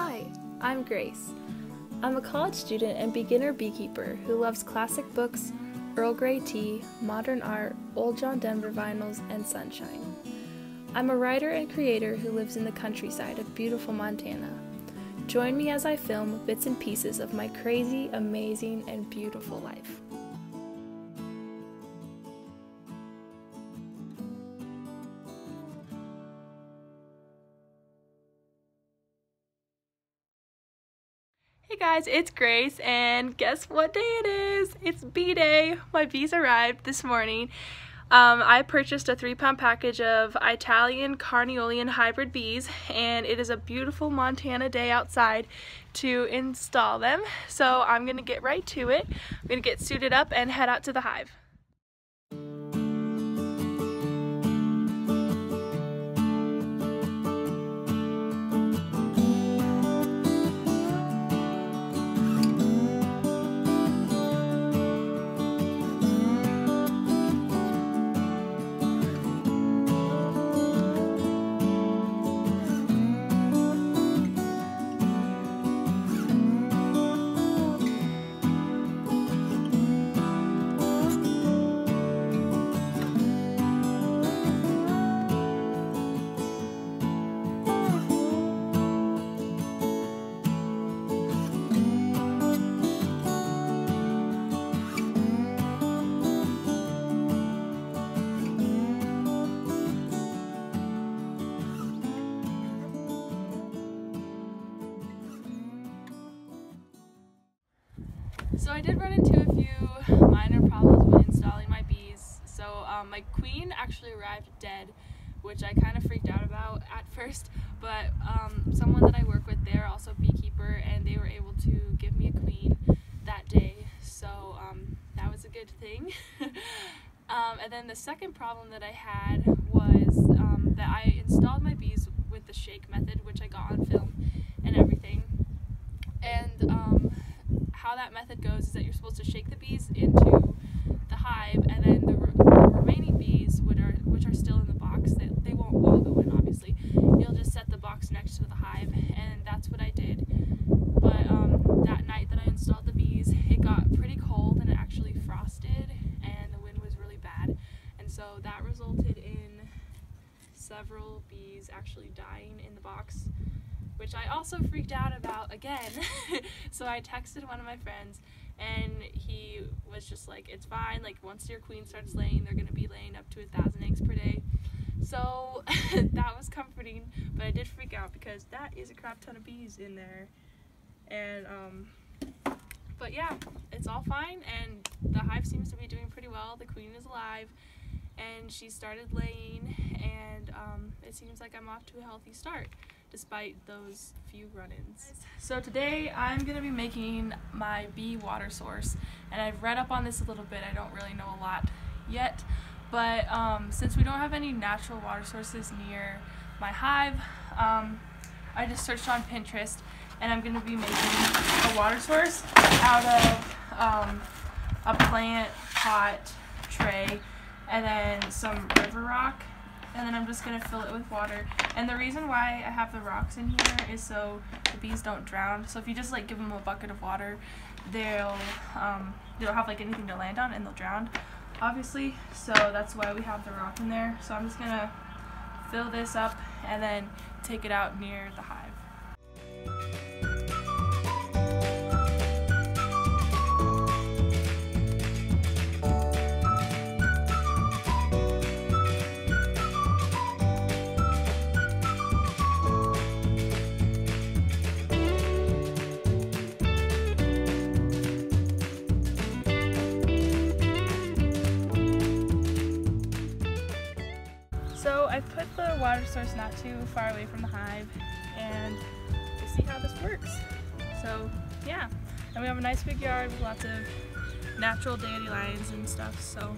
Hi, I'm Grace. I'm a college student and beginner beekeeper who loves classic books, Earl Grey tea, modern art, old John Denver vinyls, and sunshine. I'm a writer and creator who lives in the countryside of beautiful Montana. Join me as I film bits and pieces of my crazy, amazing, and beautiful life. Guys, it's Grace, and guess what day it is? It's bee day. My bees arrived this morning. Um, I purchased a three pound package of Italian Carniolan hybrid bees, and it is a beautiful Montana day outside to install them. So I'm gonna get right to it. I'm gonna get suited up and head out to the hive. So I did run into a few minor problems when installing my bees. So um, my queen actually arrived dead, which I kind of freaked out about at first. But um, someone that I work with, they're also beekeeper, and they were able to give me a queen that day. So um, that was a good thing. Um, and then the second problem that I had was um, that I installed my bees with the shake method, which I got on film and everything. And um, how that goes is that you're supposed to shake the bees into the hive, and then the, re- the remaining bees, which are which are still in the box, they, they won't all go in, obviously. You'll just set the box next to the hive, and that's what I did. But um, that night that I installed the bees, it got pretty cold and it actually frosted, and the wind was really bad, and so that resulted in several bees actually dying in the box which I also freaked out about again. so I texted one of my friends and he was just like, it's fine. Like once your queen starts laying, they're going to be laying up to a thousand eggs per day. So that was comforting, but I did freak out because that is a crap ton of bees in there. And, um, but yeah, it's all fine and the hive seems to be doing pretty well. The queen is alive and she started laying and um, it seems like I'm off to a healthy start despite those few run-ins. So today I'm going to be making my bee water source and I've read up on this a little bit. I don't really know a lot yet but um, since we don't have any natural water sources near my hive um, I just searched on Pinterest and I'm going to be making a water source out of um, a plant pot tray and then some river rock and then I'm just gonna fill it with water. And the reason why I have the rocks in here is so the bees don't drown. So if you just like give them a bucket of water, they'll um, they don't have like anything to land on and they'll drown, obviously. So that's why we have the rock in there. So I'm just gonna fill this up and then take it out near the hive. Put the water source not too far away from the hive and we'll see how this works. So yeah, and we have a nice big yard with lots of natural dandelions and stuff. So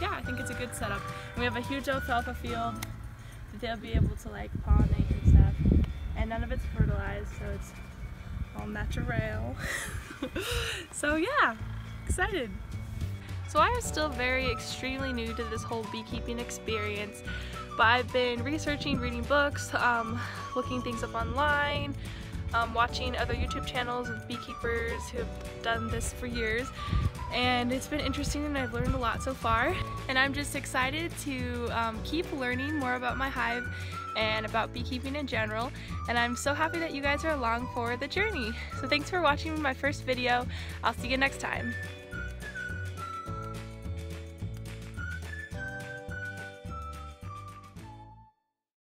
yeah, I think it's a good setup. We have a huge alfalfa field that they'll be able to like pollinate and stuff. And none of it's fertilized, so it's all natural. so yeah, excited. So I am still very extremely new to this whole beekeeping experience, but I've been researching, reading books, um, looking things up online, um, watching other YouTube channels of beekeepers who have done this for years and it's been interesting and I've learned a lot so far and I'm just excited to um, keep learning more about my hive and about beekeeping in general and I'm so happy that you guys are along for the journey. So thanks for watching my first video. I'll see you next time.